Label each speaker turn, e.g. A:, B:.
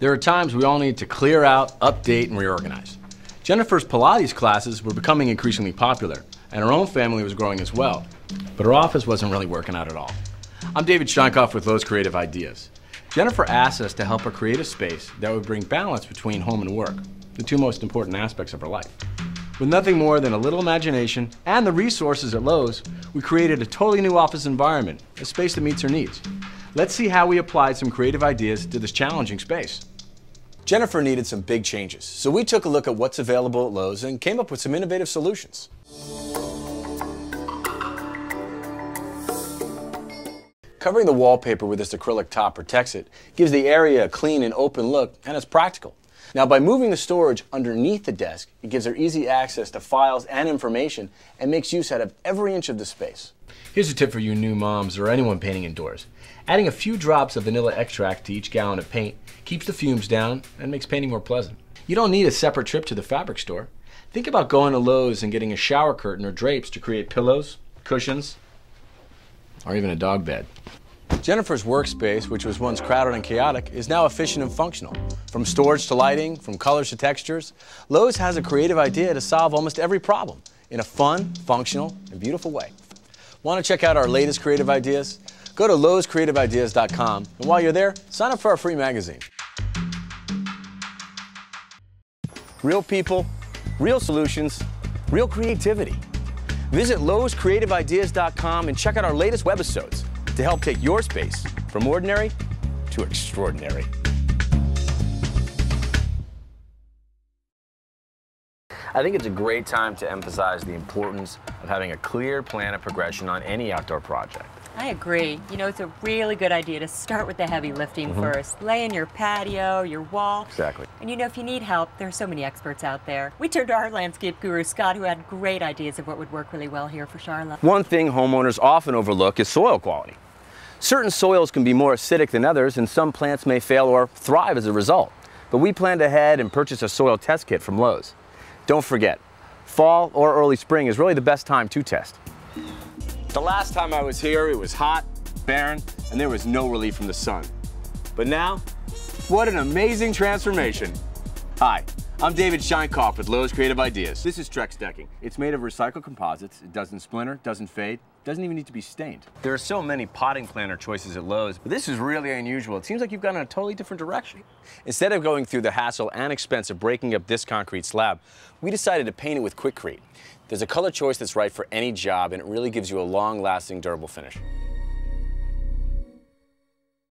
A: There are times we all need to clear out, update, and reorganize. Jennifer's Pilates classes were becoming increasingly popular, and her own family was growing as well. But her office wasn't really working out at all. I'm David Sheinkopf with Lowe's Creative Ideas. Jennifer asked us to help her create a space that would bring balance between home and work, the two most important aspects of her life. With nothing more than a little imagination and the resources at Lowe's, we created a totally new office environment, a space that meets her needs. Let's see how we applied some creative ideas to this challenging space. Jennifer needed some big changes, so we took a look at what's available at Lowe's and came up with some innovative solutions. Covering the wallpaper with this acrylic top protects it, gives the area a clean and open look, and it's practical. Now, by moving the storage underneath the desk, it gives her easy access to files and information and makes use out of every inch of the space. Here's a tip for you new moms or anyone painting indoors. Adding a few drops of vanilla extract to each gallon of paint keeps the fumes down and makes painting more pleasant. You don't need a separate trip to the fabric store. Think about going to Lowe's and getting a shower curtain or drapes to create pillows, cushions, or even a dog bed. Jennifer's workspace, which was once crowded and chaotic, is now efficient and functional. From storage to lighting, from colors to textures, Lowe's has a creative idea to solve almost every problem in a fun, functional, and beautiful way. Want to check out our latest creative ideas? Go to lowescreativeideas.com, and while you're there, sign up for our free magazine. Real people, real solutions, real creativity. Visit lowescreativeideas.com and check out our latest webisodes to help take your space from ordinary to extraordinary. I think it's a great time to emphasize the importance of having a clear plan of progression on any outdoor project.
B: I agree. You know, it's a really good idea to start with the heavy lifting mm -hmm. first. Lay in your patio, your wall.
A: Exactly.
B: And you know, if you need help, there are so many experts out there. We turned to our landscape guru, Scott, who had great ideas of what would work really well here for Charlotte.
A: One thing homeowners often overlook is soil quality. Certain soils can be more acidic than others, and some plants may fail or thrive as a result. But we planned ahead and purchased a soil test kit from Lowe's. Don't forget, fall or early spring is really the best time to test. The last time I was here, it was hot, barren, and there was no relief from the sun. But now, what an amazing transformation. Hi, I'm David Sheinkopf with Lowe's Creative Ideas. This is Trex decking. It's made of recycled composites. It doesn't splinter, doesn't fade, doesn't even need to be stained. There are so many potting planter choices at Lowe's, but this is really unusual. It seems like you've gone in a totally different direction. Instead of going through the hassle and expense of breaking up this concrete slab, we decided to paint it with Quikrete. There's a color choice that's right for any job, and it really gives you a long-lasting, durable finish.